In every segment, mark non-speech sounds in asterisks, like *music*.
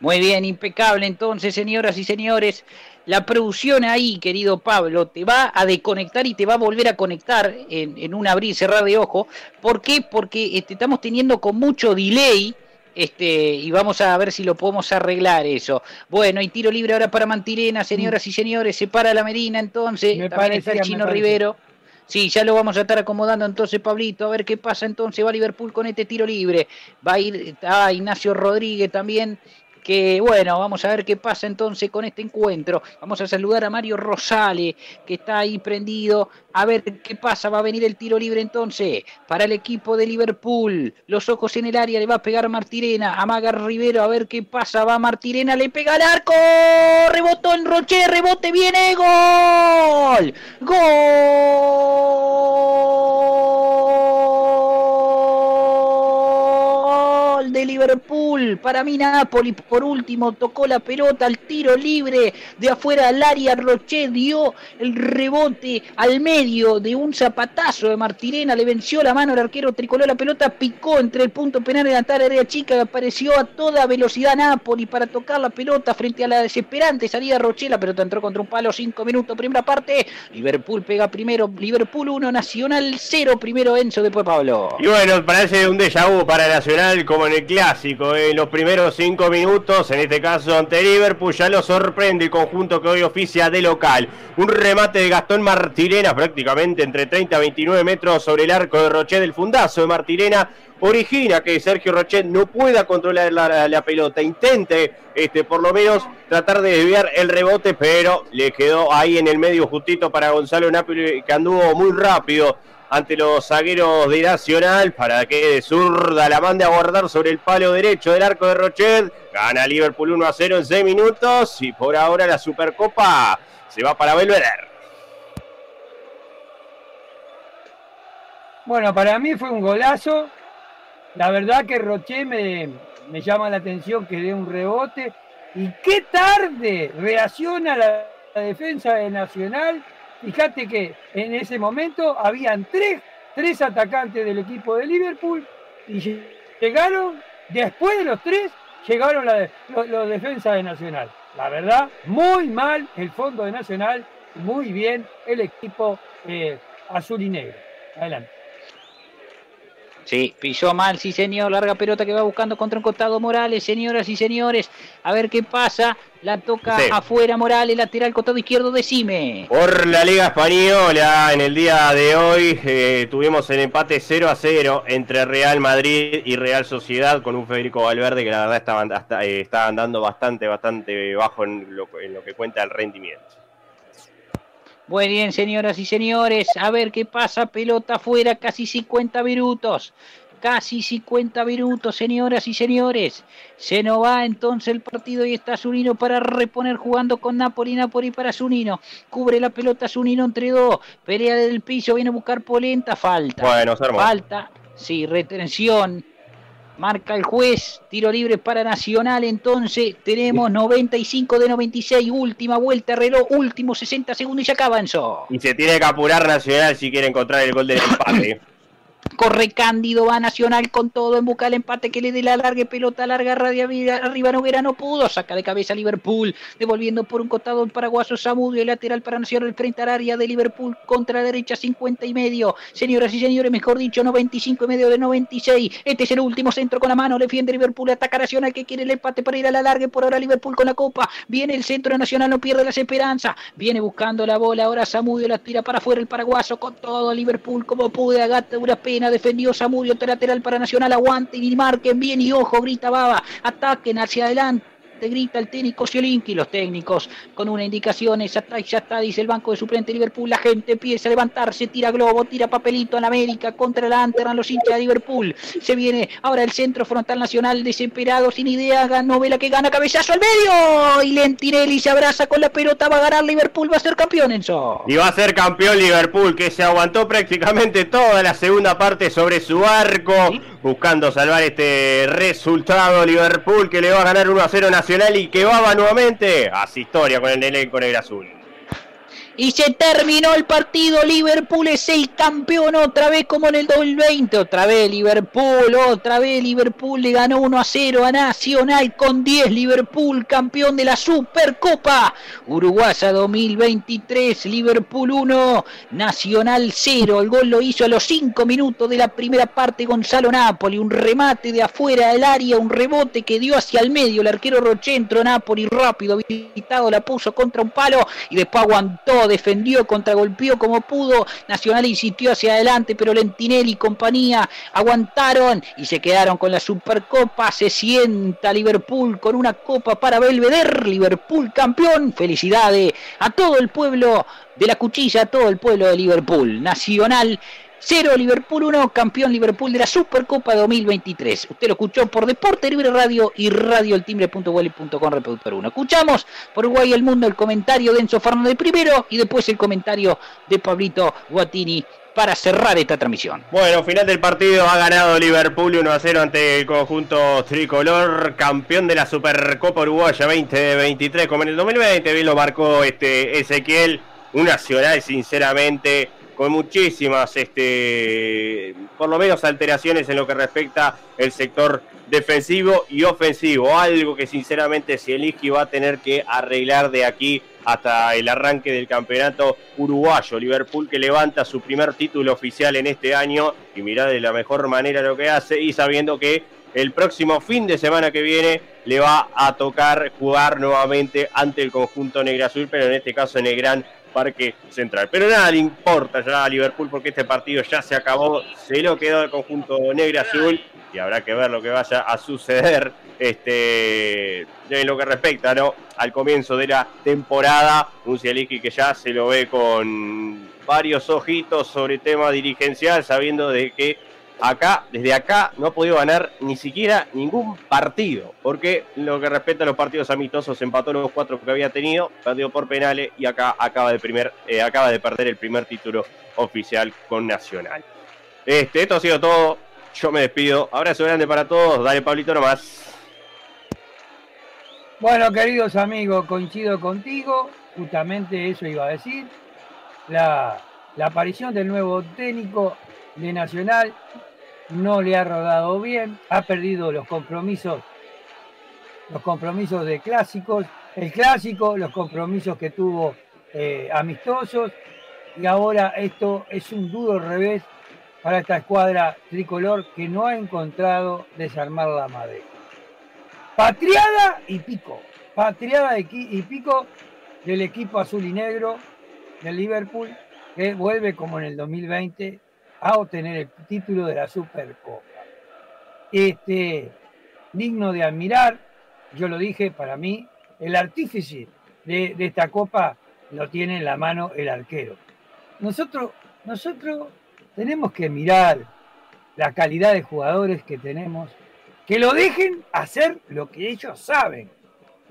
Muy bien, impecable entonces, señoras y señores. La producción ahí, querido Pablo, te va a desconectar y te va a volver a conectar en, un abrir y cerrar de ojo. ¿Por qué? Porque este, estamos teniendo con mucho delay. Este, y vamos a ver si lo podemos arreglar eso. Bueno, y tiro libre ahora para Mantirena, señoras y señores, se para la Medina entonces, también está el Chino Rivero. Sí, ya lo vamos a estar acomodando entonces, Pablito, a ver qué pasa entonces. Va Liverpool con este tiro libre. Va a ir a Ignacio Rodríguez también que bueno, vamos a ver qué pasa entonces con este encuentro. Vamos a saludar a Mario Rosales, que está ahí prendido. A ver qué pasa, va a venir el tiro libre entonces para el equipo de Liverpool. Los ojos en el área, le va a pegar Martirena, amaga Rivero, a ver qué pasa, va Martirena, le pega al arco, rebotó en Roche, rebote, viene, gol, gol de Liverpool para mí Napoli por último tocó la pelota al tiro libre de afuera al área. Roche dio el rebote al medio de un zapatazo de Martirena. Le venció la mano al arquero tricolor. La pelota picó entre el punto penal y la área chica. Apareció a toda velocidad Napoli para tocar la pelota frente a la desesperante salida Roche. La pelota entró contra un palo. Cinco minutos, primera parte. Liverpool pega primero. Liverpool 1, Nacional 0. Primero Enzo, después Pablo. Y bueno, parece un déjà vu para Nacional como en el clásico. ¿eh? Los primeros cinco minutos, en este caso ante Liverpool, ya lo sorprende el conjunto que hoy oficia de local. Un remate de Gastón Martirena, prácticamente entre 30 a 29 metros sobre el arco de Rochet del fundazo de Martirena, origina que Sergio Rochet no pueda controlar la, pelota, intente este, por lo menos tratar de desviar el rebote, pero le quedó ahí en el medio justito para Gonzalo Napoli que anduvo muy rápido ante los zagueros de Nacional para que zurda la mande a guardar sobre el palo derecho del arco de Rochet. Gana Liverpool 1 a 0 en 6 minutos y por ahora la Supercopa se va para Belvedere. Bueno, para mí fue un golazo. La verdad que Rochet me, me llama la atención que dé un rebote. Y qué tarde reacciona la defensa de Nacional Fíjate que en ese momento habían tres, tres atacantes del equipo de Liverpool y llegaron, después de los tres, llegaron los, defensas de Nacional. La verdad, muy mal el fondo de Nacional, muy bien el equipo eh, azul y negro. Adelante. Sí, pisó mal, sí señor, larga pelota que va buscando contra un costado Morales, señoras y señores, a ver qué pasa, la toca afuera Morales, lateral costado izquierdo, decime. Por la Liga Española, en el día de hoy eh, tuvimos el empate 0 a 0 entre Real Madrid y Real Sociedad con un Federico Valverde que la verdad estaba, eh, andando bastante, bastante bajo en lo, en lo que cuenta el rendimiento. Muy bien, señoras y señores, a ver qué pasa, pelota afuera, casi 50 minutos. Casi 50 minutos, señoras y señores. Se nos va entonces el partido y está Zunino para reponer jugando con Napoli. Napoli para Zunino. Cubre la pelota Zunino entre dos. Pelea del piso, viene a buscar Polenta. Falta. Bueno, Falta. Sí, retención Marca el juez, tiro libre para Nacional. Entonces tenemos 95 de 96, última vuelta, reloj, último 60 segundos y se acaba Enzo. Y se tiene que apurar Nacional si quiere encontrar el gol del empate. *coughs* Corre Cándido, va Nacional con todo en busca del empate que le dé la larga pelota larga radio arriba Noguera no pudo, saca de cabeza Liverpool, devolviendo por un costado el paraguaso Samudio, el lateral para Nacional frente al área de Liverpool contra la derecha 50 y medio, señoras y señores, mejor dicho 95 y medio de 96, este es el último centro con la mano, defiende Liverpool, ataca Nacional que quiere el empate para ir a la larga, por ahora Liverpool con la copa, viene el centro Nacional, no pierde las esperanzas, viene buscando la bola, ahora Samudio la tira para afuera el paraguaso con todo Liverpool como pude, agata una pena defendió Samudio, lateral para Nacional, aguante y marquen bien y ojo, grita Baba, ataquen hacia adelante te grita el técnico Ciolinki, los técnicos con una indicación, ya está, ya está, dice el banco de suplente Liverpool, la gente empieza a levantarse, tira globo, tira papelito en América, contra la Anteran los hinchas de Liverpool, se viene ahora el centro frontal nacional, desesperado, sin idea, novela que gana, cabezazo al medio, y Lentinelli se abraza con la pelota, va a ganar Liverpool, va a ser campeón Enzo. Y va a ser campeón Liverpool, que se aguantó prácticamente toda la segunda parte sobre su arco, buscando salvar este resultado, Liverpool que le va a ganar 1 a 0 Nacional y que va nuevamente hace historia con el elenco negro azul. Y se terminó el partido. Liverpool es el campeón otra vez como en el 2020. Otra vez Liverpool, otra vez Liverpool le ganó 1 a 0 a Nacional con 10. Liverpool campeón de la Supercopa. Uruguaya 2023. Liverpool 1, Nacional 0. El gol lo hizo a los 5 minutos de la primera parte Gonzalo Napoli. Un remate de afuera del área, un rebote que dio hacia el medio. El arquero Rochentro Napoli rápido, habilitado, la puso contra un palo y después aguantó defendió, contragolpeó como pudo. Nacional insistió hacia adelante, pero Lentinelli y compañía aguantaron y se quedaron con la Supercopa. Se sienta Liverpool con una copa para Belvedere. Liverpool campeón. Felicidades a todo el pueblo de la cuchilla, a todo el pueblo de Liverpool. Nacional 0 Liverpool 1, campeón Liverpool de la Supercopa 2023. Usted lo escuchó por Deporte Libre Radio y radioeltimbre.wally.com reproductor 1. Escuchamos por Uruguay el Mundo el comentario de Enzo Fernández primero y después el comentario de Pablito Guatini para cerrar esta transmisión. Bueno, final del partido ha ganado Liverpool 1 a 0 ante el conjunto tricolor, campeón de la Supercopa Uruguaya 2023 como en el 2020. Bien lo marcó este Ezequiel, un nacional sinceramente con muchísimas, este, por lo menos alteraciones en lo que respecta el sector defensivo y ofensivo, algo que sinceramente Zielinski va a tener que arreglar de aquí hasta el arranque del campeonato uruguayo. Liverpool que levanta su primer título oficial en este año y mira de la mejor manera lo que hace y sabiendo que el próximo fin de semana que viene le va a tocar jugar nuevamente ante el conjunto negra azul, pero en este caso en el Gran Parque Central. Pero nada le importa ya a Liverpool porque este partido ya se acabó, se lo quedó el conjunto negra azul y habrá que ver lo que vaya a suceder este, en lo que respecta ¿no? al comienzo de la temporada. Un Cialiki que ya se lo ve con varios ojitos sobre tema dirigencial, sabiendo de que acá, desde acá, no ha podido ganar ni siquiera ningún partido, porque lo que respecta a los partidos amistosos, empató los cuatro que había tenido, perdió por penales y acá acaba de, primer, eh, acaba de perder el primer título oficial con Nacional. Este, esto ha sido todo. Yo me despido. Abrazo grande para todos. Dale, Pablito, nomás. Bueno, queridos amigos, coincido contigo. Justamente eso iba a decir. La aparición del nuevo técnico de Nacional no le ha rodado bien, ha perdido los compromisos, los compromisos de clásicos, el clásico, los compromisos que tuvo eh, amistosos, y ahora esto es un duro revés para esta escuadra tricolor que no ha encontrado desarmar la madera. Patriada y pico, patriada y pico del equipo azul y negro del Liverpool, que vuelve como en el 2020 a obtener el título de la Supercopa. Este, digno de admirar, yo lo dije, para mí, el artífice de, esta copa lo tiene en la mano el arquero. Nosotros, nosotros tenemos que mirar la calidad de jugadores que tenemos, que lo dejen hacer lo que ellos saben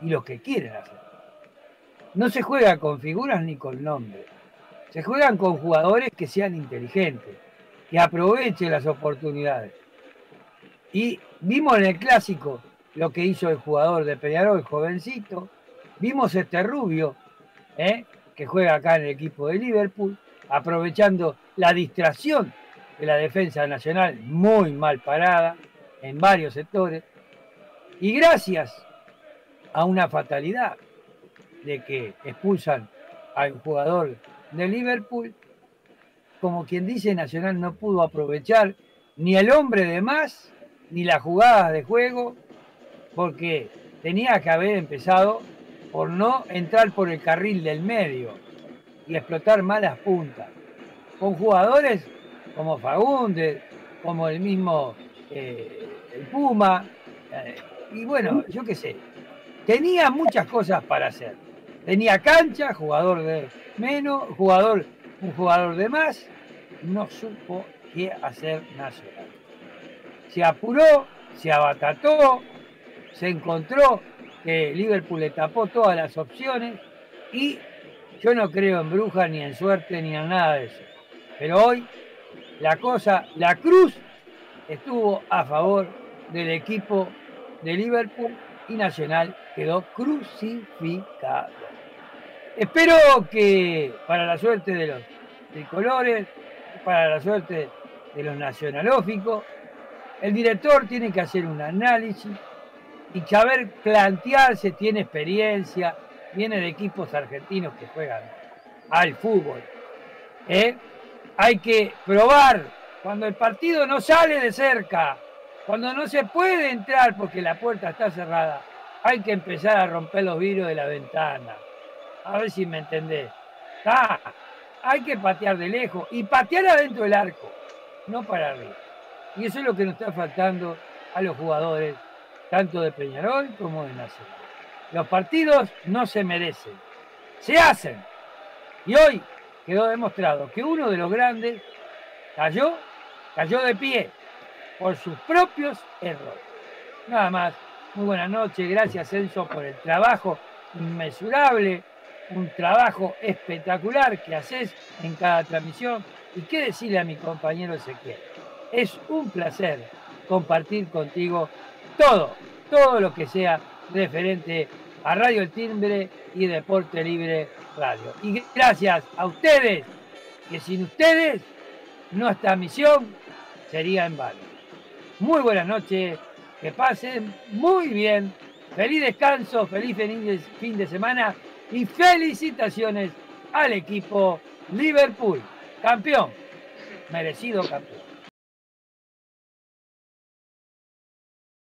y lo que quieren hacer. No se juega con figuras ni con nombres, se juegan con jugadores que sean inteligentes, que aproveche las oportunidades. Y vimos en el clásico lo que hizo el jugador de Peñarol, el jovencito. Vimos este rubio, ¿eh? que juega acá en el equipo de Liverpool, aprovechando la distracción de la defensa nacional, muy mal parada en varios sectores. Y gracias a una fatalidad de que expulsan al jugador de Liverpool, como quien dice, Nacional no pudo aprovechar ni el hombre de más, ni las jugadas de juego, porque tenía que haber empezado por no entrar por el carril del medio y explotar malas puntas. Con jugadores como Fagundes, como el mismo eh, Puma, eh, y bueno, yo qué sé, tenía muchas cosas para hacer. Tenía cancha, jugador de menos, jugador, un jugador de más, no supo qué hacer Nacional. Se apuró, se abatató, se encontró que Liverpool le tapó todas las opciones y yo no creo en brujas ni en suerte ni en nada de eso. Pero hoy la cosa, la cruz estuvo a favor del equipo de Liverpool y Nacional quedó crucificado. Espero que para la suerte de los tricolores, para la suerte de los nacionalóficos, el director tiene que hacer un análisis y saber plantearse, tiene experiencia, viene de equipos argentinos que juegan al fútbol. ¿eh? Hay que probar cuando el partido no sale de cerca, cuando no se puede entrar porque la puerta está cerrada, hay que empezar a romper los vidrios de la ventana. A ver si me entendés. Ah, hay que patear de lejos y patear adentro del arco, no para arriba. Y eso es lo que nos está faltando a los jugadores, tanto de Peñarol como de Nacional. Los partidos no se merecen, se hacen. Y hoy quedó demostrado que uno de los grandes cayó, cayó de pie por sus propios errores. Nada más. Muy buenas noches. Gracias, Enzo, por el trabajo inmesurable, un trabajo espectacular que haces en cada transmisión. Y qué decirle a mi compañero Ezequiel. Es un placer compartir contigo todo, todo lo que sea referente a Radio El Timbre y Deporte Libre Radio. Y gracias a ustedes, que sin ustedes nuestra misión sería en vano. Muy buenas noches, que pasen muy bien, feliz descanso, feliz fin de semana y felicitaciones al equipo Liverpool, campeón, merecido campeón.